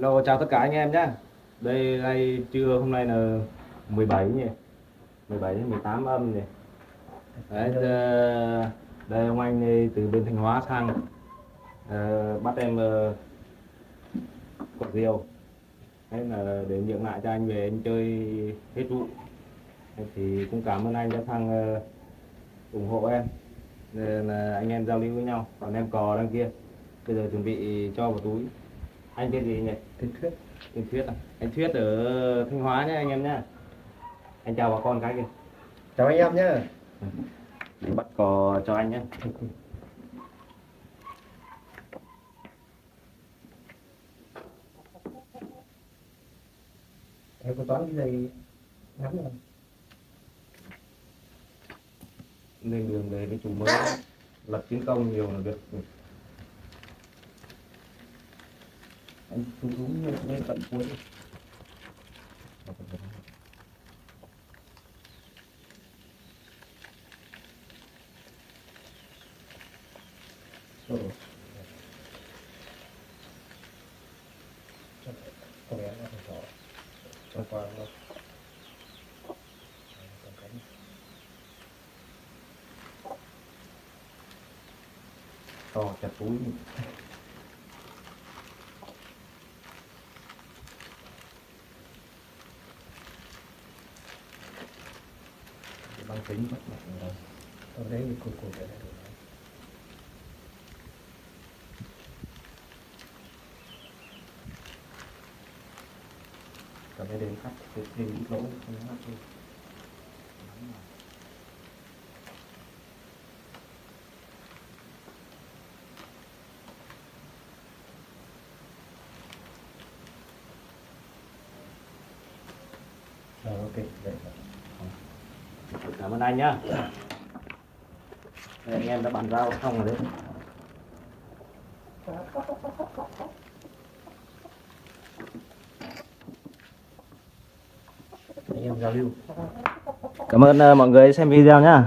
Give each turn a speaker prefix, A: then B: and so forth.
A: Hello, chào tất cả anh em nhé. Đây đây trưa hôm nay là 17 nhỉ. 17 đến 18 âm nhỉ. Đấy, ờ, đây ông anh đi từ bên Thanh Hóa sang ờ, bắt em uh, quả diều. Thế là để nhượng lại cho anh về anh chơi hết vụ. Thì cũng cảm ơn anh đã thăng ờ, ủng hộ em. Nên là anh em giao lưu với nhau. Còn em cò đằng kia. Bây giờ chuẩn bị cho vào túi. Anh tên gì nhỉ?
B: Tên Thuyết
A: Anh Thuyết à? Anh Thuyết ở Thanh Hóa nhé anh em nhé. Anh chào bà con cái kìa.
B: Chào anh em nhé
A: Để bắt cò cho anh nhé.
B: Em có toán cái dây ngắn rồi
A: Lên đường về cái chủ mới lập chiến công nhiều là được. Anh xuống xuống lên, tận cuối. đi.
B: Ừ. Có lẽ là phải rõ Cho qua nó
A: To chặt túi. Tính bắt mạnh rồi.
B: Ở đấy thì cột cột là được rồi.
A: Còn cái đến khách thì thêm ít lỗ không hát luôn
B: Rồi ok, vậy rồi.
A: Cảm ơn anh nhá. Đây, anh em đã bàn giao xong rồi đấy.
B: Anh em giao lưu
A: Cảm ơn uh, mọi người xem video nhá.